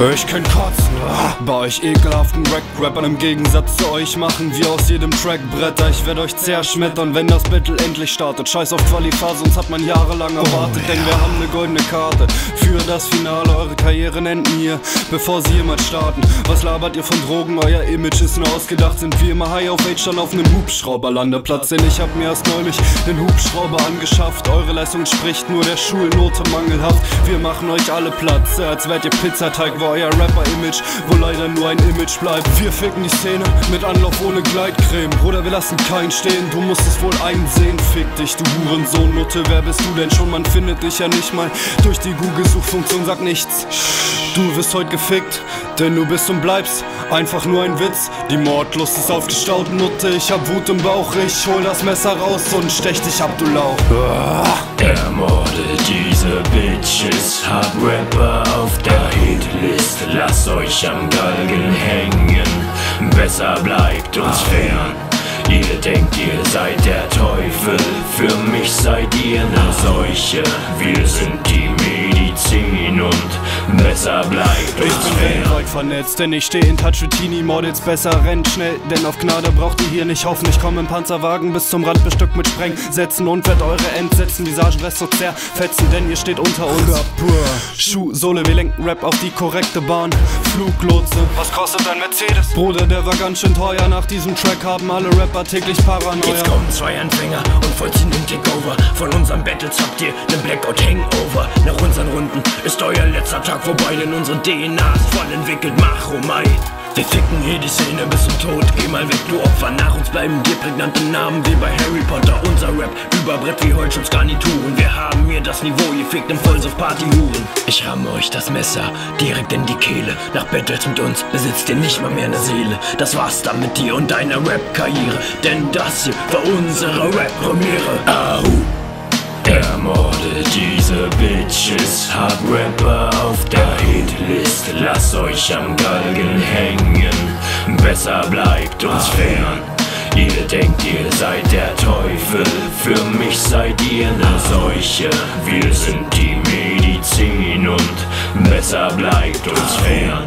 Ich kann kotzen bei euch ekelhaften Rack-Rappern Im Gegensatz zu euch machen wir aus jedem Track Bretter. Ich werd euch zerschmettern, wenn das Battle endlich startet. Scheiß auf Qualiphase, uns hat man jahrelang erwartet oh, Denn wir haben ne goldene Karte für das Finale. Eure Karrieren enden hier, bevor sie jemals starten. Was labert ihr von Drogen? Euer Image ist nur ausgedacht. Sind wir immer high auf Age dann auf nem Hubschrauberlandeplatz Denn ich hab mir erst neulich den Hubschrauber angeschafft. Eure Leistung spricht nur der Schulnote mangelhaft. Wir machen euch alle Platz, als wärt ihr Pizzateig. War euer Rapper-Image, wo leider nur ein Image bleibt. Wir ficken die Szene mit Anlauf ohne Gleitcreme. Bruder, wir lassen keinen stehen, du musst es wohl einsehen. Fick dich, du Hurensohn, Nutte, wer bist du denn schon? Man findet dich ja nicht mal durch die Google-Suchfunktion, sag nichts. Du wirst heute gefickt, denn du bist und bleibst einfach nur ein Witz. Die Mordlust ist aufgestaut, Nutte, ich hab Wut im Bauch, ich hol das Messer raus und stech dich ab, du Lauch. Ermorde diese Bitches, hab Rapper lasst euch am Galgen hängen, besser bleibt uns fern. Ihr denkt, ihr seid der Teufel, für mich seid ihr ne Seuche, wir sind die Medizin und besser bleibt uns Ich bin weltweit vernetzt, denn ich steh in Touch mit Teenie Models Besser rennt schnell, denn auf Gnade braucht ihr hier nicht hoffen. Ich komm im Panzerwagen bis zum Rand bestückt mit Sprengsätzen Und werd eure Entsetzen Visagenrest so zerfetzen. Denn ihr steht unter uns. Schuhsohle, wir lenken Rap auf die korrekte Bahn. Fluglotse, was kostet ein Mercedes? Bruder, der war ganz schön teuer. Nach diesem Track haben alle Rapper täglich Paranoia. Jetzt kommen zwei Anfänger und vollziehen den Takeover. Von unserem Battles habt ihr den Blackout Hangover ist euer letzter Tag vorbei Denn unsere DNA ist voll entwickelt, mach oh mai wir ficken hier die Szene bis zum Tod, geh mal weg, du Opfer. Nach uns bleiben dir prägnante Namen wie bei Harry Potter. Unser Rap über Brett wie Holzschutzgarnituren Wir haben hier das Niveau, ihr fickt im Vollsuff Partyhuren Ich ramme euch das Messer direkt in die Kehle. Nach Battles mit uns besitzt ihr nicht mal mehr ne Seele. Das war's dann mit dir und deiner Rap-Karriere. Denn das hier war unsere Rap-Premiere. Au! Ermorde diese Bitches, hab Rapper auf der Hitlist, lass euch am Galgen hängen, besser bleibt uns fern. Ihr denkt, ihr seid der Teufel, für mich seid ihr ne Seuche. Wir sind die Medizin und besser bleibt uns fern.